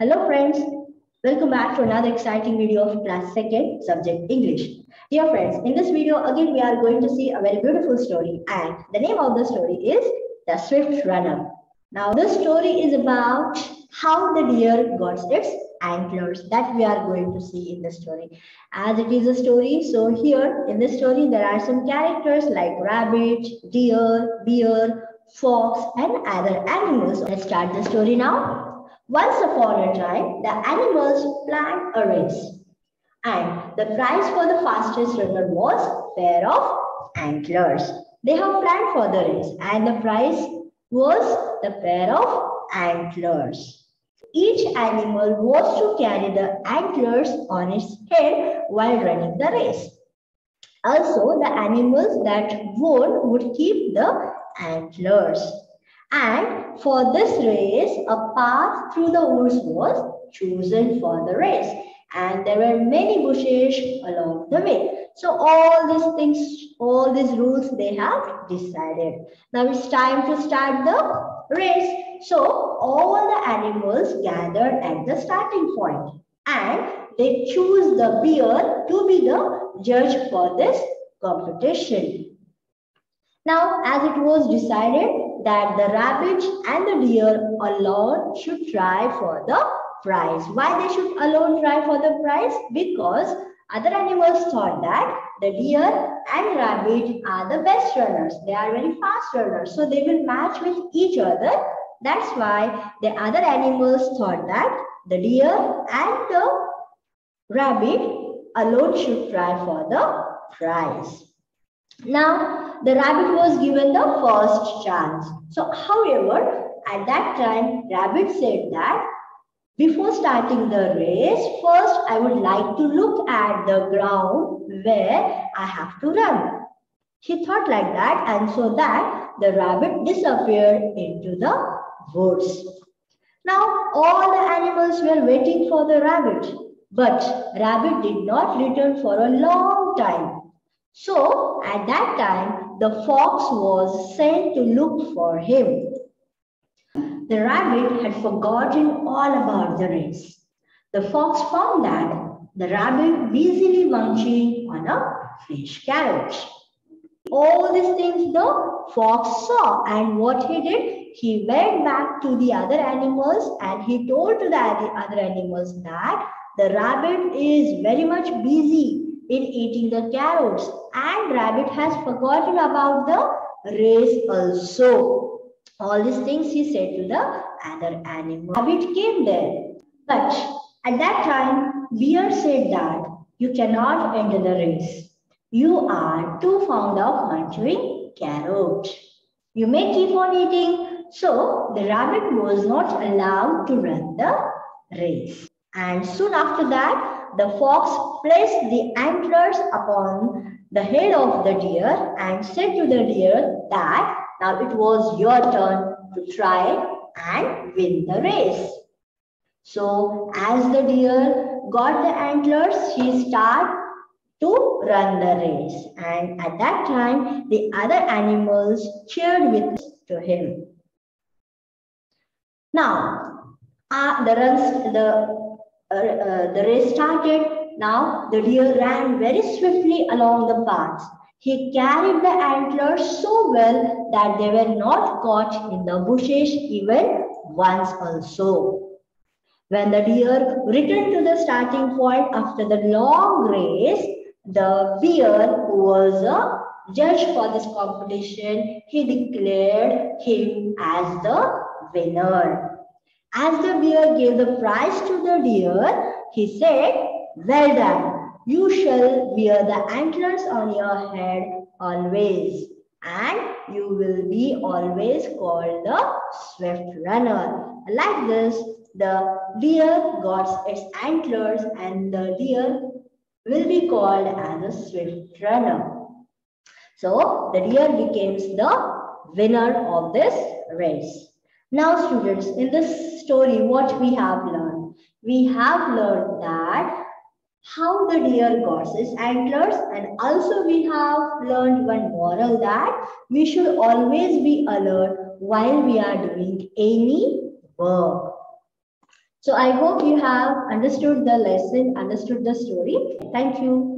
Hello friends, welcome back to another exciting video of class second subject English. Dear friends, in this video again we are going to see a very beautiful story and the name of the story is The Swift Runner. Now this story is about how the deer got its antlers that we are going to see in the story. As it is a story, so here in this story there are some characters like rabbit, deer, bear, fox and other animals. Let's start the story now. Once upon a time, the animals planned a race. And the prize for the fastest runner was a pair of antlers. They have planned for the race and the prize was the pair of antlers. Each animal was to carry the antlers on its head while running the race. Also, the animals that won would keep the antlers. And for this race, a path through the woods was chosen for the race. And there were many bushes along the way. So all these things, all these rules they have decided. Now it's time to start the race. So all the animals gathered at the starting point and they choose the bear to be the judge for this competition. Now, as it was decided that the rabbit and the deer alone should try for the prize. Why they should alone try for the prize? Because other animals thought that the deer and rabbit are the best runners. They are very fast runners. So they will match with each other. That's why the other animals thought that the deer and the rabbit alone should try for the prize. Now, the rabbit was given the first chance. So, however, at that time, rabbit said that before starting the race, first I would like to look at the ground where I have to run. He thought like that and so that the rabbit disappeared into the woods. Now all the animals were waiting for the rabbit, but rabbit did not return for a long time. So at that time, the fox was sent to look for him. The rabbit had forgotten all about the race. The fox found that the rabbit was busily munching on a fish carrot. All these things the fox saw and what he did, he went back to the other animals and he told to the other animals that the rabbit is very much busy in eating the carrots and rabbit has forgotten about the race also. All these things he said to the other animal. Rabbit came there. But at that time, bear said that you cannot enter the race. You are too fond of munching carrot. You may keep on eating. So the rabbit was not allowed to run the race. And soon after that, the fox placed the antlers upon the head of the deer and said to the deer that now it was your turn to try and win the race. So as the deer got the antlers, he started to run the race. And at that time, the other animals cheered with to him. Now, uh, the runs, the uh, uh, the race started. Now the deer ran very swiftly along the path. He carried the antlers so well that they were not caught in the bushes even once also. When the deer returned to the starting point after the long race, the who was a judge for this competition, he declared him as the winner. As the bear gave the prize to the deer, he said, Well done. You shall wear the antlers on your head always, and you will be always called the swift runner. Like this, the deer got its antlers, and the deer will be called as a swift runner. So, the deer becomes the winner of this race. Now, students, in this story, what we have learned? We have learned that how the deer got its antlers and also we have learned one moral that we should always be alert while we are doing any work. So I hope you have understood the lesson, understood the story. Thank you.